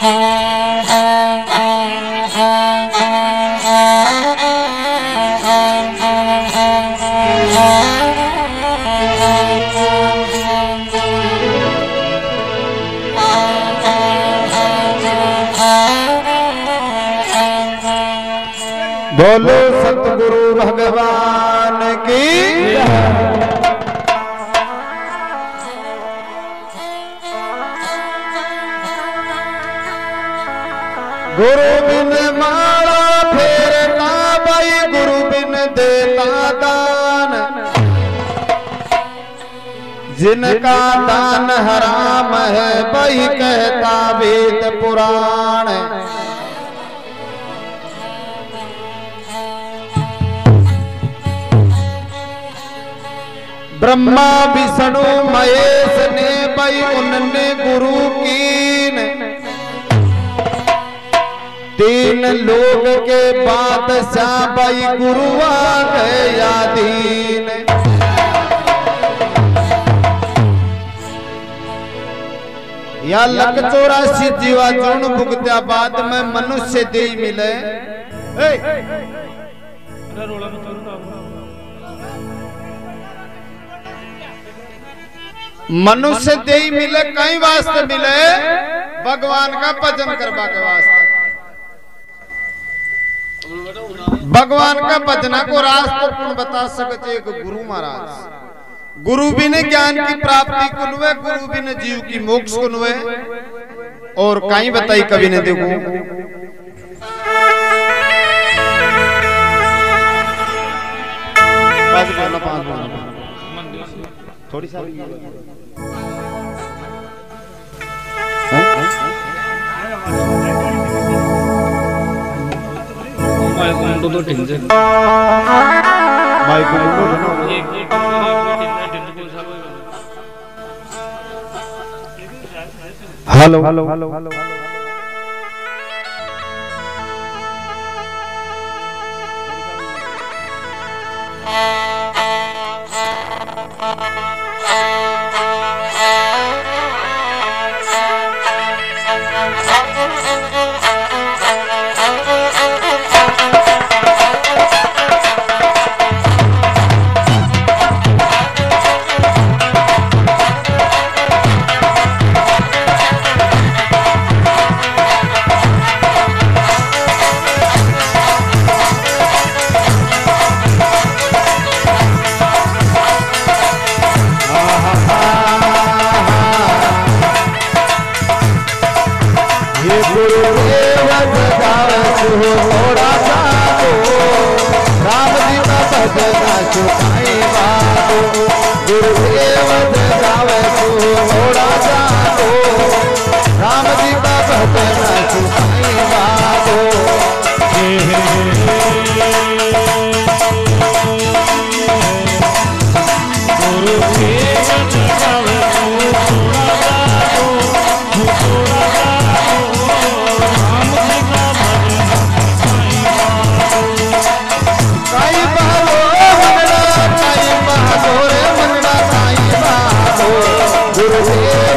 Uh-huh. बोलो सतगुरु भगवान की गुरु बिन माला फेरता भाई गुरु बिन देता दान। जिनका दान हराम है, वही कहता वेद पुराण। ब्रह्मा विष्णु महेश ने भाई उनने गुरु कीन तीन लोग के बादशाह भाई गुरु यादीन या लक चौरासी जीवा चूर्ण भुगत्या बाद में मनुष्य दे मिले ए, अरे रोला मत करो आप मनुष्य दे मिले कई वास्ते मिले। भगवान का भजन करवा के वास्ते। भगवान का भजना को रास्ता कौन बता सकते एक गुरु महाराज। गुरु बिन ज्ञान की प्राप्ति कुन हुए गुरु बिन जीव की मोक्ष कुन हुए। और कहीं बताई कवि ने देखो? पाँच बोलना, पाँच बोलना। थोड़ी सा माय को तो ठीक से माइक एक एक एक दिन को साल हेलो हेलो थोड़ा सा राम जी का भजना चुकाई बाबू। गुरुदेव जगावत हो थोड़ा सा राम जी का Gracias.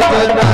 जी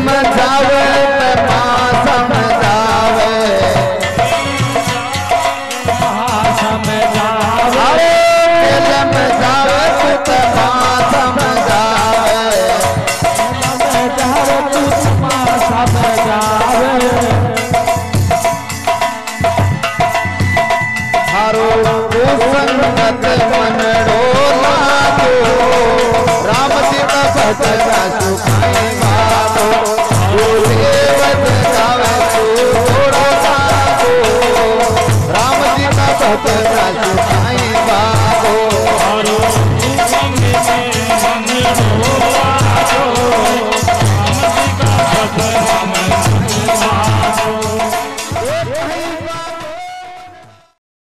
मचावे